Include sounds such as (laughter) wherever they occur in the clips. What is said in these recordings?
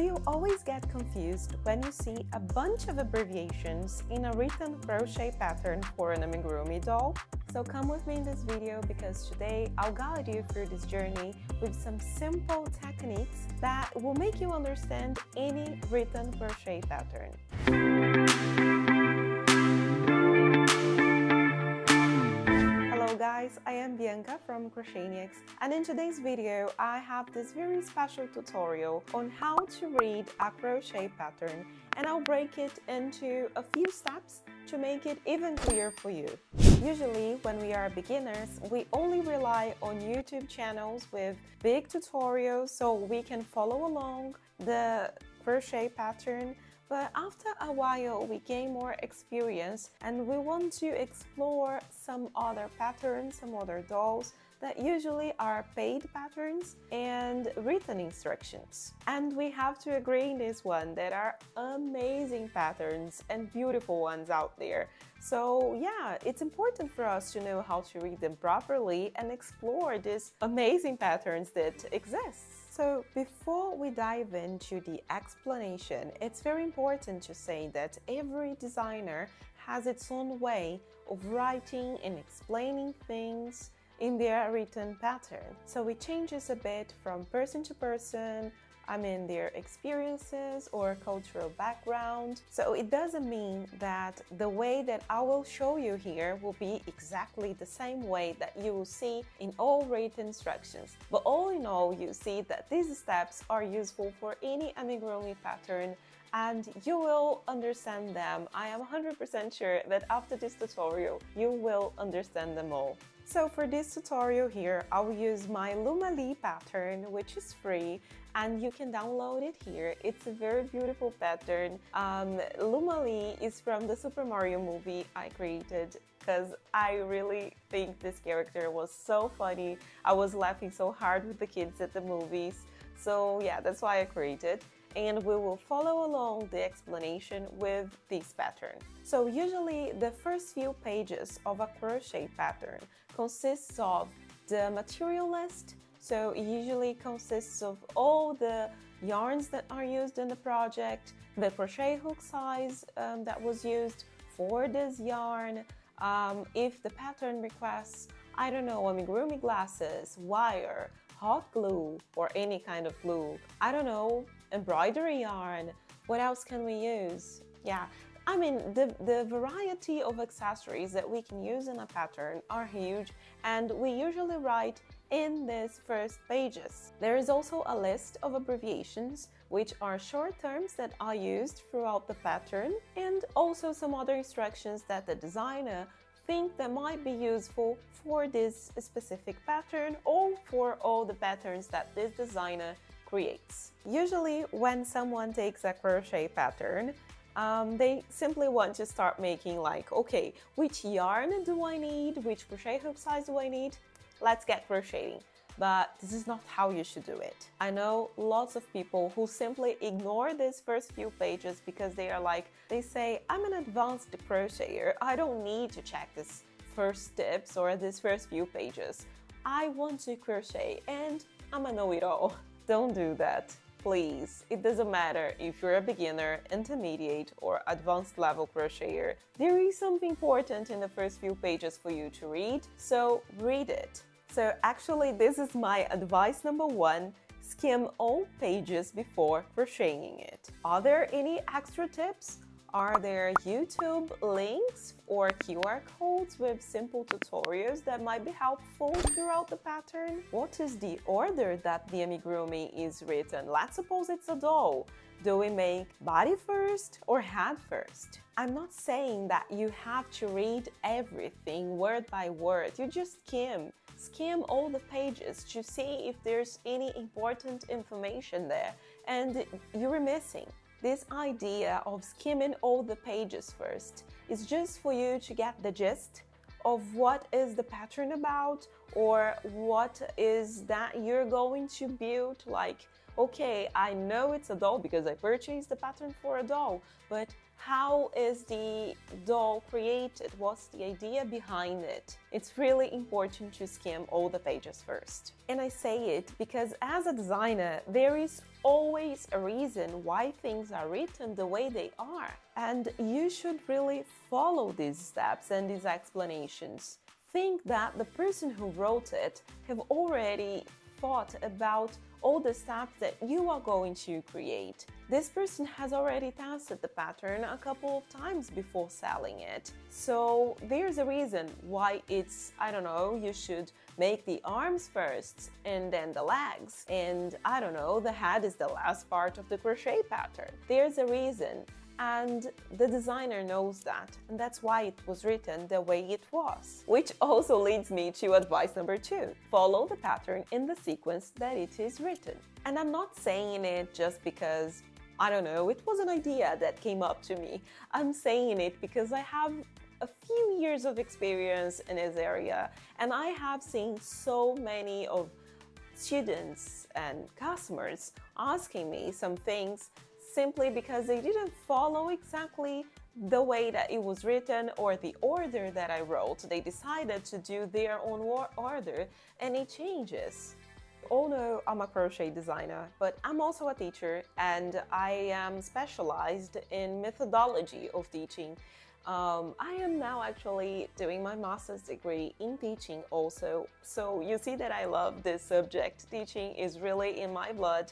you always get confused when you see a bunch of abbreviations in a written crochet pattern for an amigurumi doll? So come with me in this video because today I'll guide you through this journey with some simple techniques that will make you understand any written crochet pattern. Guys, I am Bianca from Crocheniacs and in today's video I have this very special tutorial on how to read a crochet pattern and I'll break it into a few steps to make it even clearer for you. Usually when we are beginners, we only rely on YouTube channels with big tutorials so we can follow along the crochet pattern but after a while, we gain more experience and we want to explore some other patterns, some other dolls that usually are paid patterns and written instructions. And we have to agree in this one, there are amazing patterns and beautiful ones out there. So yeah, it's important for us to know how to read them properly and explore these amazing patterns that exist. So before we dive into the explanation, it's very important to say that every designer has its own way of writing and explaining things in their written pattern. So it changes a bit from person to person, I mean their experiences or cultural background. So it doesn't mean that the way that I will show you here will be exactly the same way that you will see in all written instructions. But all in all, you see that these steps are useful for any amigurumi pattern and you will understand them. I am 100% sure that after this tutorial, you will understand them all. So for this tutorial here, I'll use my Lumalee pattern, which is free, and you can download it here. It's a very beautiful pattern. Um, Lumalee is from the Super Mario movie I created because I really think this character was so funny. I was laughing so hard with the kids at the movies. So yeah, that's why I created and we will follow along the explanation with this pattern. So usually the first few pages of a crochet pattern consists of the material list, so it usually consists of all the yarns that are used in the project, the crochet hook size um, that was used for this yarn, um, if the pattern requests, I don't know, I amigurumi mean, glasses, wire, hot glue, or any kind of glue, I don't know, embroidery yarn. What else can we use? Yeah, I mean, the, the variety of accessories that we can use in a pattern are huge and we usually write in these first pages. There is also a list of abbreviations which are short terms that are used throughout the pattern and also some other instructions that the designer think that might be useful for this specific pattern or for all the patterns that this designer creates. Usually when someone takes a crochet pattern, um, they simply want to start making like, okay, which yarn do I need? Which crochet hook size do I need? Let's get crocheting. But this is not how you should do it. I know lots of people who simply ignore these first few pages because they are like, they say, I'm an advanced crocheter. I don't need to check these first tips or these first few pages. I want to crochet and I'm a know-it-all. (laughs) Don't do that. Please, it doesn't matter if you're a beginner, intermediate, or advanced level crocheter. There is something important in the first few pages for you to read, so read it. So actually, this is my advice number one, skim all pages before crocheting it. Are there any extra tips? Are there YouTube links or QR codes with simple tutorials that might be helpful throughout the pattern? What is the order that the amigurumi is written? Let's suppose it's a doll. Do we make body first or head first? I'm not saying that you have to read everything word by word. You just skim. Skim all the pages to see if there's any important information there and you're missing. This idea of skimming all the pages first is just for you to get the gist of what is the pattern about or what is that you're going to build like okay, I know it's a doll because I purchased the pattern for a doll, but how is the doll created? What's the idea behind it? It's really important to skim all the pages first. And I say it because as a designer, there is always a reason why things are written the way they are. And you should really follow these steps and these explanations. Think that the person who wrote it have already thought about all the steps that you are going to create. This person has already tested the pattern a couple of times before selling it. So there's a reason why it's, I don't know, you should make the arms first and then the legs. And I don't know, the head is the last part of the crochet pattern. There's a reason and the designer knows that and that's why it was written the way it was. Which also leads me to advice number two. Follow the pattern in the sequence that it is written. And I'm not saying it just because, I don't know, it was an idea that came up to me. I'm saying it because I have a few years of experience in this area and I have seen so many of students and customers asking me some things simply because they didn't follow exactly the way that it was written or the order that I wrote. They decided to do their own order and it changes. All know I'm a crochet designer, but I'm also a teacher and I am specialized in methodology of teaching. Um, I am now actually doing my master's degree in teaching also. So you see that I love this subject. Teaching is really in my blood.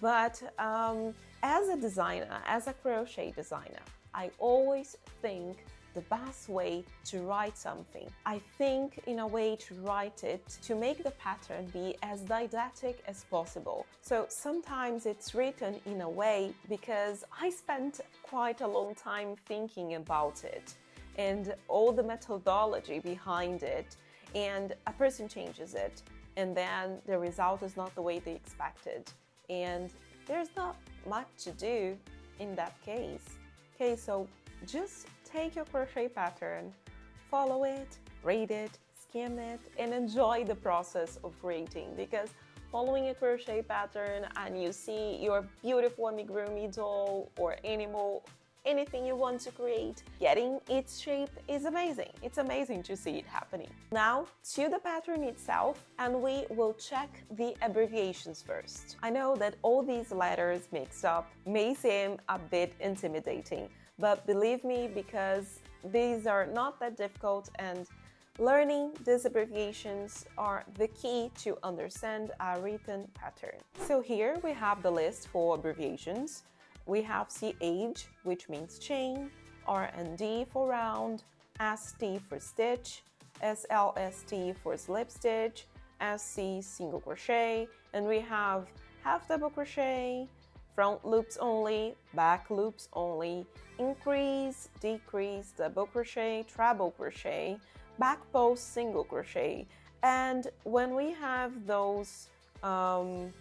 But um, as a designer, as a crochet designer, I always think the best way to write something. I think in a way to write it to make the pattern be as didactic as possible. So sometimes it's written in a way because I spent quite a long time thinking about it and all the methodology behind it and a person changes it and then the result is not the way they expected and there's not much to do in that case. Okay, so just take your crochet pattern, follow it, read it, skim it, and enjoy the process of creating because following a crochet pattern and you see your beautiful amigurumi doll or animal anything you want to create, getting its shape is amazing. It's amazing to see it happening. Now to the pattern itself and we will check the abbreviations first. I know that all these letters mixed up may seem a bit intimidating, but believe me because these are not that difficult and Learning these abbreviations are the key to understand a written pattern. So here we have the list for abbreviations we have CH, which means chain, R&D for round, ST for stitch, SLST for slip stitch, SC single crochet, and we have half double crochet, front loops only, back loops only, increase, decrease, double crochet, treble crochet, back post single crochet. And when we have those um,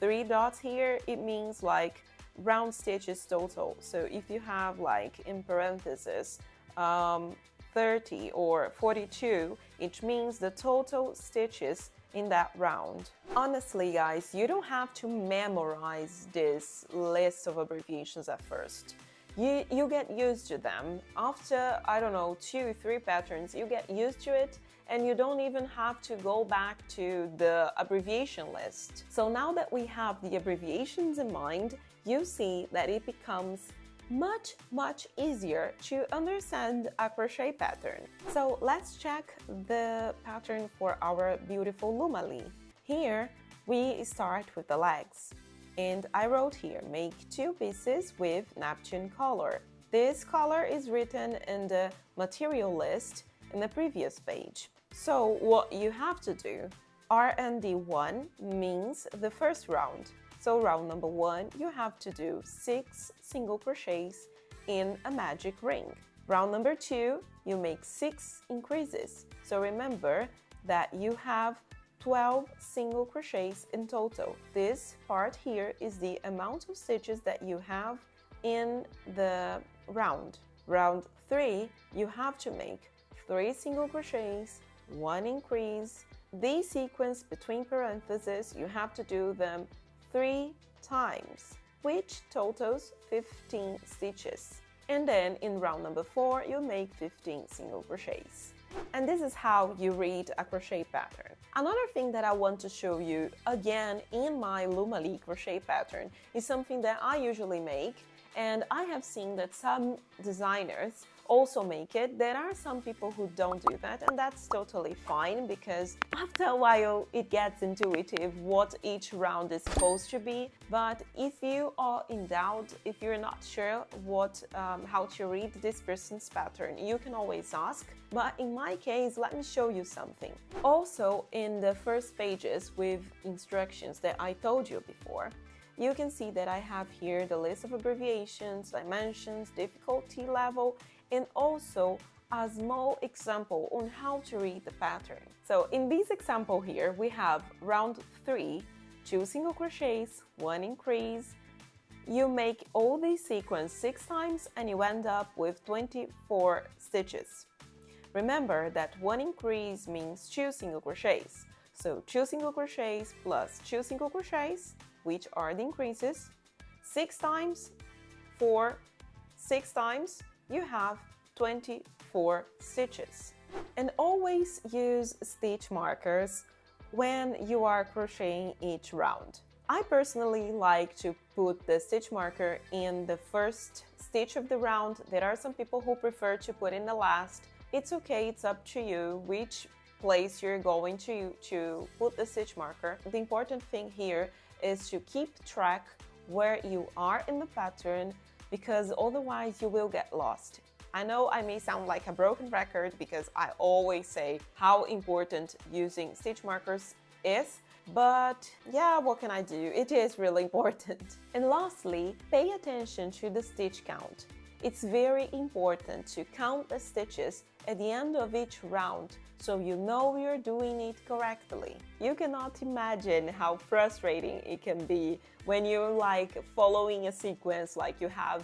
three dots here, it means like round stitches total. So if you have like in parentheses um, 30 or 42, it means the total stitches in that round. Honestly guys, you don't have to memorize this list of abbreviations at first. You, you get used to them. After, I don't know, two, three patterns, you get used to it and you don't even have to go back to the abbreviation list. So now that we have the abbreviations in mind, you see that it becomes much, much easier to understand a crochet pattern. So let's check the pattern for our beautiful Lumalee. Here, we start with the legs. And I wrote here, make two pieces with Neptune color. This color is written in the material list in the previous page. So what you have to do, R&D1 means the first round. So round number one, you have to do six single crochets in a magic ring. Round number two, you make six increases. So remember that you have 12 single crochets in total. This part here is the amount of stitches that you have in the round. Round three, you have to make three single crochets, one increase. These sequence between parentheses, you have to do them 3 times, which totals 15 stitches. And then in round number 4, you make 15 single crochets. And this is how you read a crochet pattern. Another thing that I want to show you again in my Lumalee crochet pattern is something that I usually make and I have seen that some designers also make it. There are some people who don't do that and that's totally fine because after a while it gets intuitive what each round is supposed to be. But if you are in doubt, if you're not sure what um, how to read this person's pattern, you can always ask. But in my case, let me show you something. Also in the first pages with instructions that I told you before, you can see that I have here the list of abbreviations, dimensions, difficulty level, and also a small example on how to read the pattern. So in this example here, we have round three, two single crochets, one increase. You make all this sequence six times and you end up with 24 stitches. Remember that one increase means two single crochets. So two single crochets plus two single crochets, which are the increases, six times, four, six times, you have 24 stitches. And always use stitch markers when you are crocheting each round. I personally like to put the stitch marker in the first stitch of the round. There are some people who prefer to put in the last. It's okay, it's up to you which place you're going to, to put the stitch marker. The important thing here is to keep track where you are in the pattern because otherwise you will get lost. I know I may sound like a broken record because I always say how important using stitch markers is, but yeah, what can I do? It is really important. (laughs) And lastly, pay attention to the stitch count. It's very important to count the stitches at the end of each round so you know you're doing it correctly. You cannot imagine how frustrating it can be when you're like following a sequence like you have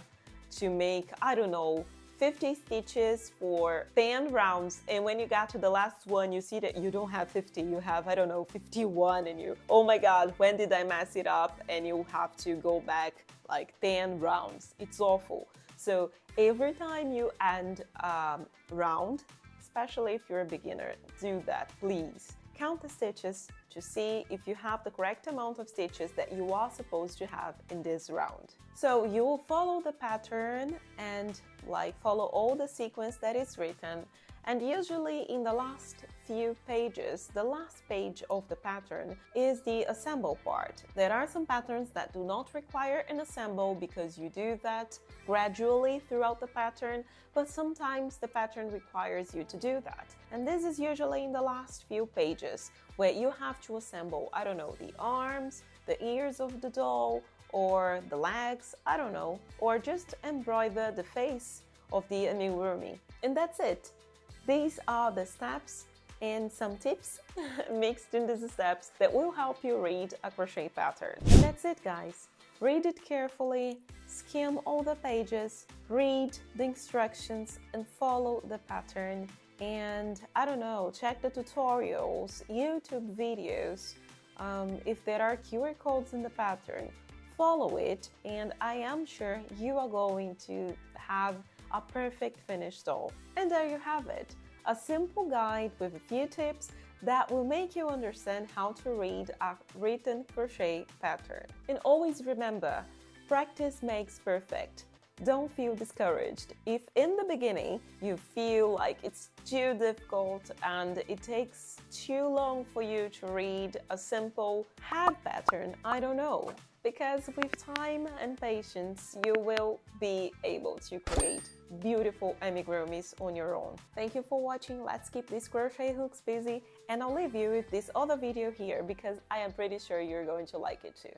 to make, I don't know, 50 stitches for 10 rounds and when you got to the last one you see that you don't have 50 you have I don't know 51 and you oh my god when did I mess it up? And you have to go back like 10 rounds. It's awful. So every time you end um, round especially if you're a beginner do that please count the stitches to see if you have the correct amount of stitches that you are supposed to have in this round. So you will follow the pattern and like follow all the sequence that is written and usually in the last few pages, the last page of the pattern is the assemble part. There are some patterns that do not require an assemble because you do that gradually throughout the pattern, but sometimes the pattern requires you to do that. And this is usually in the last few pages where you have to assemble, I don't know, the arms, the ears of the doll, or the legs, I don't know, or just embroider the face of the amigurumi. And that's it. These are the steps and some tips (laughs) mixed in these steps that will help you read a crochet pattern. And that's it guys. Read it carefully, skim all the pages, read the instructions and follow the pattern and I don't know, check the tutorials, YouTube videos, um, if there are QR codes in the pattern, follow it and I am sure you are going to have a perfect finished doll. And there you have it, a simple guide with a few tips that will make you understand how to read a written crochet pattern. And always remember, practice makes perfect. Don't feel discouraged. If in the beginning you feel like it's too difficult and it takes too long for you to read a simple hat pattern, I don't know because with time and patience you will be able to create beautiful amigurumis on your own. Thank you for watching, let's keep these crochet hooks busy and I'll leave you with this other video here because I am pretty sure you're going to like it too.